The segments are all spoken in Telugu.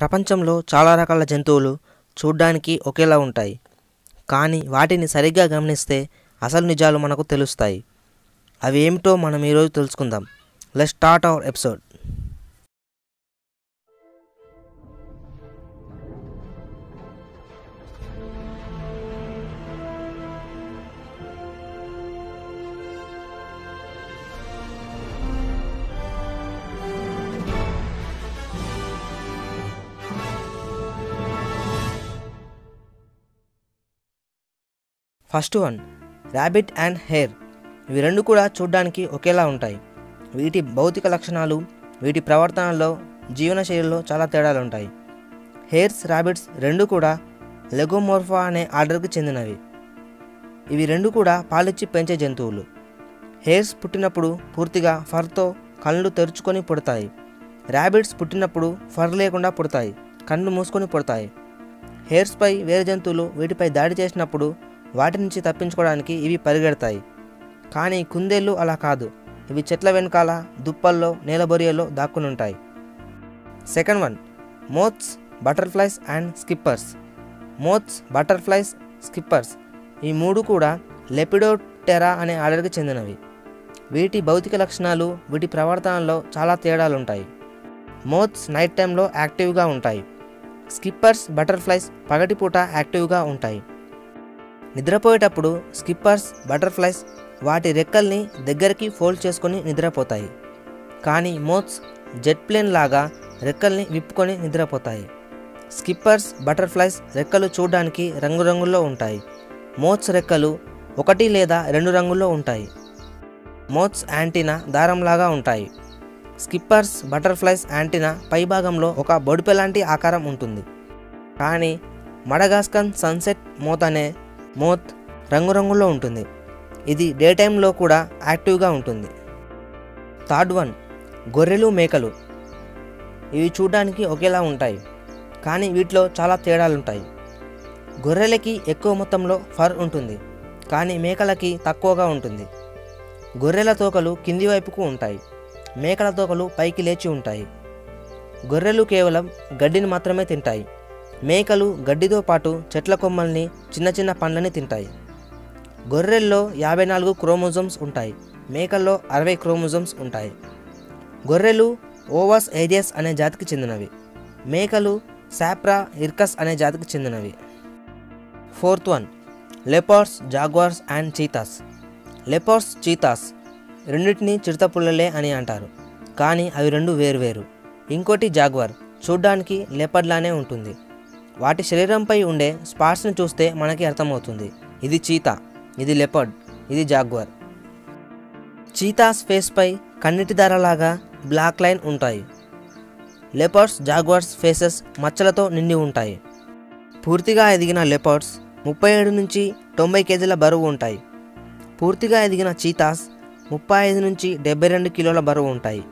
ప్రపంచంలో చాలా రకాల జంతువులు చూడ్డానికి ఒకేలా ఉంటాయి. కానీ వాటిని సరిగ్గా గమనిస్తే అసలు నిజాలు మనకు తెలుస్తాయి. అవి ఏమిటో మనం ఈరోజు తెలుసుకుందాం. Let start our episode first one rabbit and hare ఇవి రెండు కూడా చూడ్డానికి ఒకేలా ఉంటాయి. వీటి భౌతిక లక్షణాలు వీటి ప్రవర్తనలో జీవనశైలిలో చాలా తేడాలు ఉంటాయి. హెయిర్స్ ర్యాబిట్స్ రెండు కూడా లెగోమోర్ఫా అనే ఆర్డర్కి చెందినవి. ఇవి రెండు కూడా పాలిచ్చి పెంచే జంతువులు. హెయిర్స్ పుట్టినప్పుడు పూర్తిగా ఫర్తో కళ్ళు తెరుచుకొని పుడతాయి. ర్యాబిట్స్ పుట్టినప్పుడు ఫర్ లేకుండా పుడతాయి కళ్ళు మూసుకొని పుడతాయి. హెయిర్స్పై వేరే జంతువులు వీటిపై దాడి చేసినప్పుడు వాటి నుంచి తప్పించుకోవడానికి ఇవి పరిగెడతాయి. కానీ కుందేళ్ళు అలా కాదు. ఇవి చెట్ల వెనకాల దుప్పల్లో నేలబొరియల్లో దాక్కుని ఉంటాయి second one moths butterflies and skippers. Moths butterflies skippers ఈ మూడు కూడా లెపిడోటెరా అనే ఆర్డర్కి చెందినవి. వీటి భౌతిక లక్షణాలు వీటి ప్రవర్తనలో చాలా తేడాలు ఉంటాయి మోత్స్ నైట్ టైంలో యాక్టివ్గా ఉంటాయి. స్కిప్పర్స్ బటర్ఫ్లైస్ పగటిపూట యాక్టివ్గా ఉంటాయి. నిద్రపోయేటప్పుడు స్కిప్పర్స్ బటర్ఫ్లైస్ వాటి రెక్కల్ని దగ్గరికి ఫోల్డ్ చేసుకొని నిద్రపోతాయి. కానీ మోత్స్ జెట్ ప్లేన్ లాగా రెక్కల్ని విప్పుకొని నిద్రపోతాయి. స్కిప్పర్స్ బటర్ఫ్లైస్ రెక్కలు చూడడానికి రంగురంగుల్లో ఉంటాయి. మోత్స్ రెక్కలు ఒకటి లేదా రెండు రంగుల్లో ఉంటాయి. మోత్స్ యాంటీనా దారంలాగా ఉంటాయి. స్కిప్పర్స్ బటర్ఫ్లైస్ యాంటీనా పైభాగంలో ఒక బొడిపెలాంటి ఆకారం ఉంటుంది. కానీ మడగాస్కన్ సన్సెట్ మోత్ అనే మోత్ రంగురంగుల్లో ఉంటుంది. ఇది డే టైంలో కూడా యాక్టివ్గా ఉంటుంది. థర్డ్ వన్ గొర్రెలు మేకలు. ఇవి చూడడానికి ఒకేలా ఉంటాయి. కానీ వీటిలో చాలా తేడాలు ఉంటాయి. గొర్రెలకి ఎక్కువ మొత్తంలో ఫర్ ఉంటుంది. కానీ మేకలకి తక్కువగా ఉంటుంది. గొర్రెల తోకలు కింది వైపుకు ఉంటాయి. మేకల తోకలు పైకి లేచి ఉంటాయి. గొర్రెలు కేవలం గడ్డిని మాత్రమే తింటాయి. మేకలు గడ్డితో పాటు చెట్ల కొమ్మల్ని చిన్న చిన్న పండ్లని తింటాయి. గొర్రెల్లో యాభై నాలుగు క్రోమోజోమ్స్ ఉంటాయి. మేకల్లో అరవై క్రోమోజోమ్స్ ఉంటాయి. గొర్రెలు ఓవాస్ ఏరియస్ అనే జాతికి చెందినవి. మేకలు సాప్రా ఇర్కస్ అనే జాతికి చెందినవి. Fourth one leopards jaguars and cheetahs. Leopards cheetahs రెండింటిని చిరుతపుల్లలే అని అంటారు. కానీ అవి రెండు వేరువేరు ఇంకోటి జాగ్వార్. చూడ్డానికి లెపర్లానే ఉంటుంది. వాటి శరీరంపై ఉండే స్పాట్స్ని చూస్తే మనకి అర్థమవుతుంది. ఇది చీతా ఇది లెపర్డ్ ఇది జాగ్వార్. చీతాస్ ఫేస్పై కన్నిటి ధరలాగా బ్లాక్ లైన్ ఉంటాయి. లెపర్డ్స్ జాగ్వర్స్ ఫేసెస్ మచ్చలతో నిండి ఉంటాయి. పూర్తిగా ఎదిగిన లెపర్డ్స్ ముప్పై ఏడు నుంచి తొంభై కేజీల బరువు ఉంటాయి. పూర్తిగా ఎదిగిన చీతాస్ ముప్పై ఐదు నుంచి డెబ్బై రెండు కిలోల బరువు ఉంటాయి.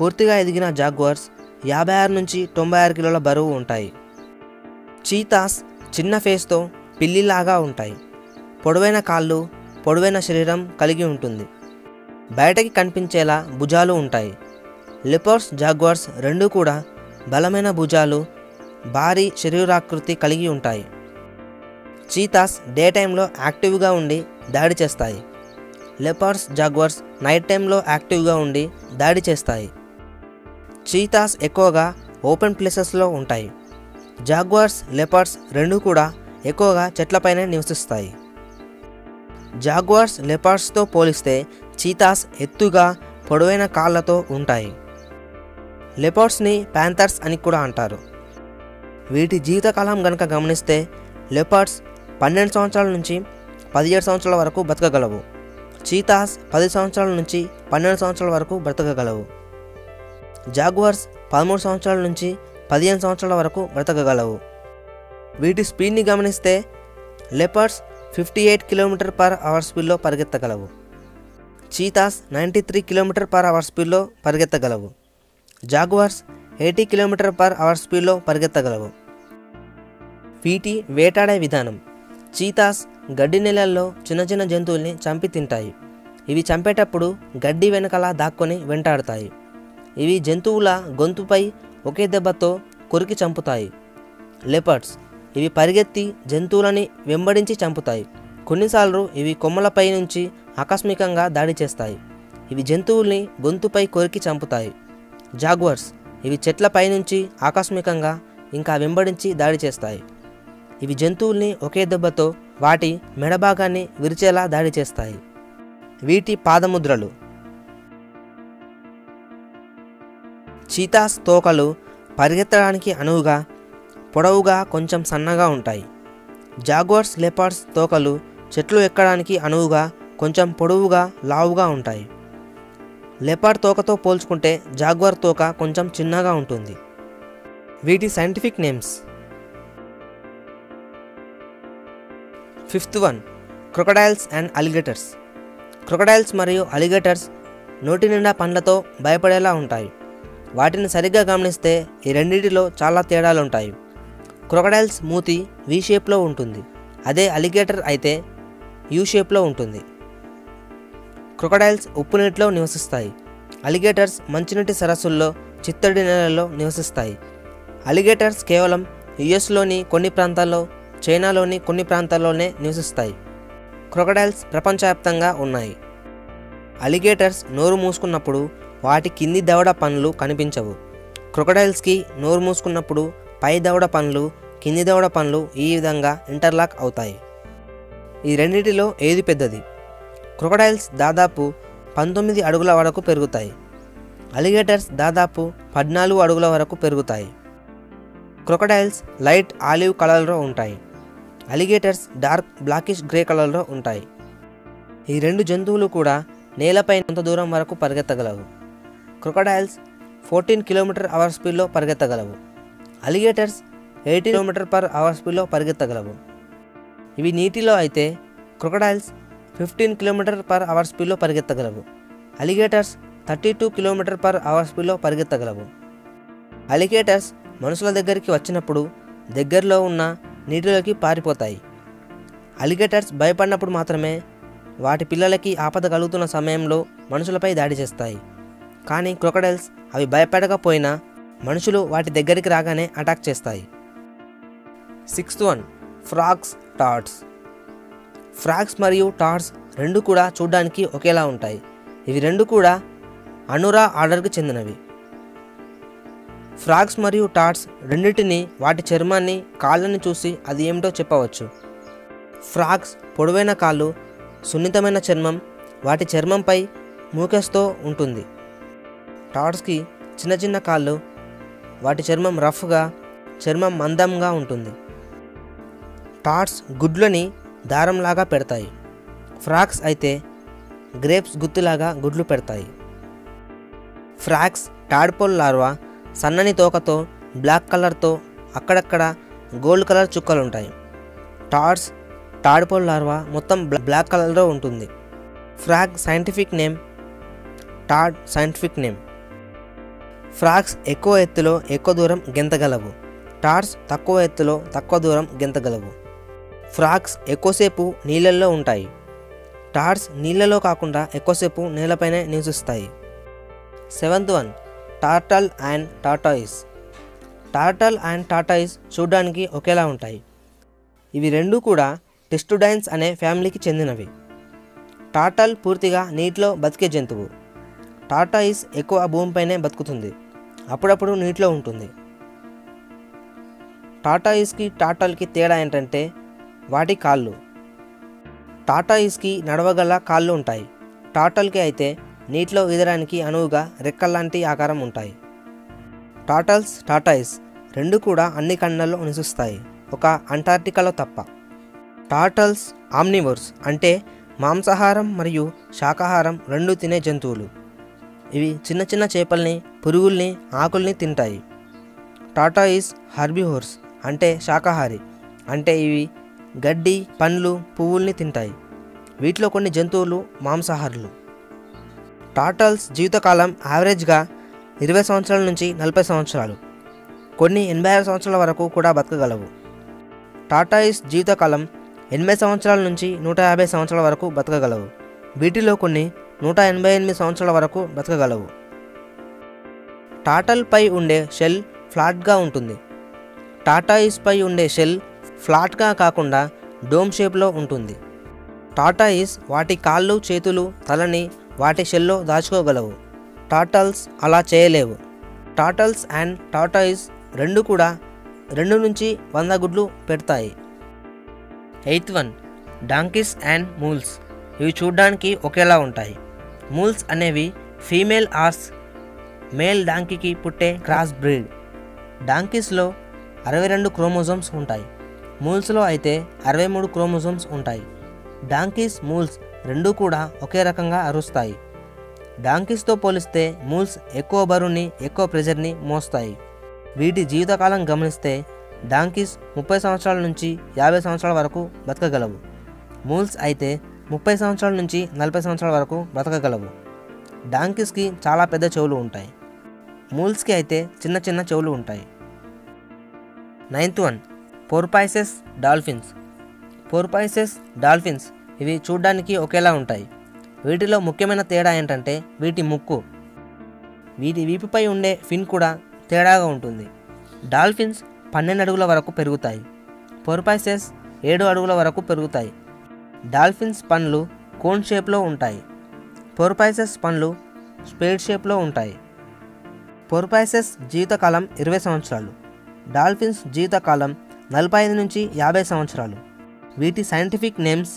పూర్తిగా ఎదిగిన జాగ్వార్స్ యాభై ఆరు నుంచి తొంభై ఆరు కిలోల బరువు ఉంటాయి. చీతాస్ చిన్న ఫేస్తో పిల్లిలాగా ఉంటాయి. పొడవైన కాళ్ళు పొడవైన శరీరం కలిగి ఉంటుంది. బయటకి కనిపించేలా భుజాలు ఉంటాయి. లిపర్స్ జాగ్వర్స్ రెండు కూడా బలమైన భుజాలు భారీ శరీరాకృతి కలిగి ఉంటాయి. చీతాస్ డే టైంలో యాక్టివ్గా ఉండి దాడి చేస్తాయి. లెపర్స్ జాగ్వర్స్ నైట్ టైంలో యాక్టివ్గా ఉండి దాడి చేస్తాయి. చీతాస్ ఎక్కువగా ఓపెన్ ప్లేసెస్లో ఉంటాయి. జాగ్వార్స్ లెపర్స్ రెండు కూడా ఎక్కువగా చెట్లపైనే నివసిస్తాయి. జాగ్వార్స్ లెపర్స్తో పోలిస్తే చీతాస్ ఎత్తుగా పొడవైన కాళ్ళతో ఉంటాయి. లెపర్స్ని ప్యాంథర్స్ అని కూడా అంటారు. వీటి జీవితకాలం గనక గమనిస్తే లెపర్స్ పన్నెండు సంవత్సరాల నుంచి పదిహేడు సంవత్సరాల వరకు బతకగలవు చీతాస్ పది సంవత్సరాల నుంచి పన్నెండు సంవత్సరాల వరకు బ్రతకగలవు. జాగ్వార్స్ పదమూడు సంవత్సరాల నుంచి పదిహేను సంవత్సరాల వరకు బ్రతకగలవు. వీటి స్పీడ్ని గమనిస్తే leopards fifty eight kilometer per hour స్పీడ్లో పరిగెత్తగలవు. Cheetahs ninety three kilometer per hour స్పీడ్లో పరిగెత్తగలవు. Jaguars eighty kilometer per hour స్పీడ్లో పరిగెత్తగలవు. వీటి వేటాడే విధానం. చీతాస్ గడ్డి నెలల్లో చిన్న చిన్న జంతువుల్ని చంపి తింటాయి. ఇవి చంపేటప్పుడు గడ్డి వెనకాల దాక్కొని వెంటాడతాయి. ఇవి జంతువుల గొంతుపై ఒకే దెబ్బతో కొరికి చంపుతాయి. లెపర్డ్స్ ఇవి పరిగెత్తి జంతువులని వెంబడించి చంపుతాయి. కొన్నిసార్లు ఇవి కొమ్మలపై నుంచి ఆకస్మికంగా దాడి చేస్తాయి. ఇవి జంతువుల్ని గొంతుపై కొరికి చంపుతాయి. జాగ్వర్స్ ఇవి చెట్లపై నుంచి ఆకస్మికంగా ఇంకా వెంబడించి దాడి చేస్తాయి. ఇవి జంతువుల్ని ఒకే దెబ్బతో వాటి మెడభాగాన్ని విరిచేలా దాడి చేస్తాయి. వీటి పాదముద్రలు చీతాస్ తోకలు పరిగెత్తడానికి అనువుగా పొడవుగా కొంచెం సన్నగా ఉంటాయి. జాగోర్స్ లెపర్స్ తోకలు చెట్లు ఎక్కడానికి అనువుగా కొంచెం పొడవుగా లావుగా ఉంటాయి. లెపర్ తోకతో పోల్చుకుంటే జాగ్వర్ తోక కొంచెం చిన్నగా ఉంటుంది. వీటి scientific names fifth one crocodiles and alligators. Crocodiles మరియు అలిగేటర్స్ నోటి నిండా పండ్లతో భయపడేలా ఉంటాయి. వాటిని సరిగ్గా గమనిస్తే ఈ రెండింటిలో చాలా తేడాలు ఉంటాయి క్రొకడైల్స్ మూతి వి షేప్లో ఉంటుంది. అదే అలిగేటర్ అయితే యూ షేప్లో ఉంటుంది. క్రొకడైల్స్ ఉప్పు నీటిలో నివసిస్తాయి. అలిగేటర్స్ మంచినీటి సరస్సుల్లో చిత్తడి నేలల్లో నివసిస్తాయి. అలిగేటర్స్ కేవలం యుఎస్లోని కొన్ని ప్రాంతాల్లో చైనాలోని కొన్ని ప్రాంతాల్లోనే నివసిస్తాయి. క్రొకడైల్స్ ప్రపంచవ్యాప్తంగా ఉన్నాయి. అలిగేటర్స్ నోరు మూసుకున్నప్పుడు వాటి కింది దవడ పనులు కనిపించవు. క్రొకడైల్స్కి నోరు మూసుకున్నప్పుడు పై దవడ పనులు కింది దవడ పనులు ఈ విధంగా ఇంటర్లాక్ అవుతాయి. ఈ రెండింటిలో ఏది పెద్దది? క్రొకడైల్స్ దాదాపు పంతొమ్మిది అడుగుల వరకు పెరుగుతాయి. అలిగేటర్స్ దాదాపు పద్నాలుగు అడుగుల వరకు పెరుగుతాయి. క్రొకడైల్స్ లైట్ ఆలివ్ కలర్లో ఉంటాయి. అలిగేటర్స్ డార్క్ బ్లాకిష్ గ్రే కలర్లో ఉంటాయి. ఈ రెండు జంతువులు కూడా నేలపై కొంత దూరం వరకు పరిగెత్తగలవు. క్రొకడైల్స్ ఫోర్టీన్ కిలోమీటర్ అవర్ స్పీడ్లో పరిగెత్తగలవు. Alligators eighty kilometer per hour స్పీడ్లో పరిగెత్తగలవు. ఇవి నీటిలో అయితే crocodiles fifteen kilometer per hour స్పీడ్లో పరిగెత్తగలవు. Alligators thirty two kilometer per hour స్పీడ్లో పరిగెత్తగలవు. అలిగేటర్స్ మనుషుల దగ్గరికి వచ్చినప్పుడు దగ్గరలో ఉన్న నీటిలోకి పారిపోతాయి. అలిగేటర్స్ భయపడినప్పుడు మాత్రమే వాటి పిల్లలకి ఆపద కలుగుతున్న సమయంలో మనుషులపై దాడి చేస్తాయి. కానీ క్రొకడైల్స్ అవి భయపడకపోయినా మనుషులు వాటి దగ్గరికి రాగానే అటాక్ చేస్తాయి. Sixth one frogs toads frogs మరియు టార్ట్స్ రెండు కూడా చూడడానికి ఒకేలా ఉంటాయి. ఇవి రెండు కూడా అనురా ఆర్డర్కి చెందినవి. ఫ్రాగ్స్ మరియు టార్ట్స్ రెండింటిని వాటి చర్మాన్ని కాళ్ళని చూసి అది ఏమిటో చెప్పవచ్చు. ఫ్రాగ్స్ పొడవైన కాళ్ళు సున్నితమైన చర్మం వాటి చర్మంపై మూకెస్తో ఉంటుంది. టార్ట్స్కి చిన్న చిన్న కాళ్ళు వాటి చర్మం రఫ్గా చర్మం మందంగా ఉంటుంది. టార్ట్స్ గుడ్లని దారంలాగా పెడతాయి. ఫ్రాక్స్ అయితే గ్రేప్స్ గుత్తులాగా గుడ్లు పెడతాయి. ఫ్రాక్స్ టాడ్పోల్ లార్వా సన్నని తోకతో బ్లాక్ కలర్తో అక్కడక్కడ గోల్డ్ కలర్ చుక్కలు ఉంటాయి టార్స్ టాడ్పోల్ లార్వా మొత్తం బ్లాక్ కలర్లో ఉంటుంది. Frog scientific name toad scientific name. Frogs ఎక్కువ ఎత్తులో ఎక్కువ దూరం గెంతగలవు. టార్స్ తక్కువ ఎత్తులో తక్కువ దూరం గెంతగలవు. ఫ్రాక్స్ ఎక్కువసేపు నీళ్ళల్లో ఉంటాయి. టార్స్ నీళ్ళలో కాకుండా ఎక్కువసేపు నేలపైనే నివసిస్తాయి. Seventh one turtle and tortoise turtle and tortoise చూడడానికి ఒకేలా ఉంటాయి. ఇవి రెండు కూడా టెస్టుడైన్స్ అనే ఫ్యామిలీకి చెందినవి. టార్టల్ పూర్తిగా నీటిలో బతికే జంతువు. టాటాయిస్ ఎక్కువ భూమిపైనే బతుకుతుంది. అప్పుడప్పుడు నీటిలో ఉంటుంది. టాటా ఈస్కి టాటాలకి తేడా ఏంటంటే వాటి కాళ్ళు. టాటా ఈస్కి నడవగల కాళ్ళు ఉంటాయి. టాటల్కి అయితే నీటిలో ఈదడానికి అనువుగా రెక్కల్లాంటి ఆకారం ఉంటాయి. టాటల్స్ టాటాయిస్ రెండు కూడా అన్ని ఖండాల్లో నివసిస్తాయి. ఒక అంటార్టికాలో తప్ప. టాటల్స్ ఆమ్నివర్స్ అంటే మాంసాహారం మరియు శాకాహారం రెండు తినే జంతువులు. ఇవి చిన్న చిన్న చేపల్ని పురుగుల్ని ఆకుల్ని తింటాయి. టాటా ఈస్ హర్బిహోర్స్ అంటే శాకాహారి. అంటే ఇవి గడ్డి పండ్లు పువ్వుల్ని తింటాయి. వీటిలో కొన్ని జంతువులు మాంసాహారులు. టాటల్స్ జీవితకాలం యావరేజ్గా ఇరవై సంవత్సరాల నుంచి నలభై సంవత్సరాలు. కొన్ని ఎనభై ఆరు సంవత్సరాల వరకు కూడా బతకగలవు. టాటాయిస్ జీవితకాలం ఎనభై సంవత్సరాల నుంచి నూట యాభై సంవత్సరాల వరకు బతకగలవు. వీటిలో కొన్ని నూట ఎనభై ఎనిమిది సంవత్సరాల వరకు బతకగలవు. టాటల్పై ఉండే షెల్ ఫ్లాట్గా ఉంటుంది. టాటాయిస్పై ఉండే షెల్ ఫ్లాట్గా కాకుండా డోమ్ షేప్లో ఉంటుంది. టాటాయిస్ వాటి కాళ్ళు చేతులు తలని వాటి షెల్లో దాచుకోగలవు. టాటల్స్ అలా చేయలేవు. టాటల్స్ అండ్ టాటాయిస్ రెండు కూడా రెండు నుంచి వంద గుడ్లు పెడతాయి. Eighth one donkeys and mules ఇవి చూడ్డానికి ఒకేలా ఉంటాయి. మూల్స్ అనేవి ఫీమేల్ ఆర్స్ మేల్ డాంకీకి పుట్టే క్రాస్ బ్రీడ్. డాంకీస్లో అరవై రెండు క్రోమోజోమ్స్ ఉంటాయి. మూల్స్లో అయితే అరవై మూడు క్రోమోజోమ్స్ ఉంటాయి. డాంకీస్ మూల్స్ రెండూ కూడా ఒకే రకంగా అరుస్తాయి. డాంకీస్తో పోలిస్తే మూల్స్ ఎక్కువ బరువుని ఎక్కువ ప్రెజర్ని మోస్తాయి. వీటి జీవితకాలం గమనిస్తే డాంకీస్ ముప్పై సంవత్సరాల నుంచి యాభై సంవత్సరాల వరకు బతకగలవు. మూల్స్ అయితే ముప్పై సంవత్సరాల నుంచి నలభై సంవత్సరాల వరకు బ్రతకగలవు. డాంకీస్కి చాలా పెద్ద చెవులు ఉంటాయి. మూల్స్కి అయితే చిన్న చిన్న చెవులు ఉంటాయి. Ninth one porpoises dolphins. Porpoises dolphins ఇవి చూడ్డానికి ఒకేలా ఉంటాయి. వీటిలో ముఖ్యమైన తేడా ఏంటంటే వీటి ముక్కు. వీటి వీపుపై ఉండే ఫిన్ కూడా తేడాగా ఉంటుంది. డాల్ఫిన్స్ పన్నెండు అడుగుల వరకు పెరుగుతాయి. పోర్పాయిసెస్ ఏడు అడుగుల వరకు పెరుగుతాయి. డాల్ఫిన్స్ పండ్లు కోన్ షేప్లో ఉంటాయి. పోర్పాయిసెస్ పండ్లు స్పేడ్ షేప్లో ఉంటాయి. పోర్పాయిసెస్ జీవితకాలం ఇరవై సంవత్సరాలు. డాల్ఫిన్స్ జీవితకాలం నలభై ఐదు నుంచి యాభై సంవత్సరాలు. వీటి సైంటిఫిక్ నేమ్స్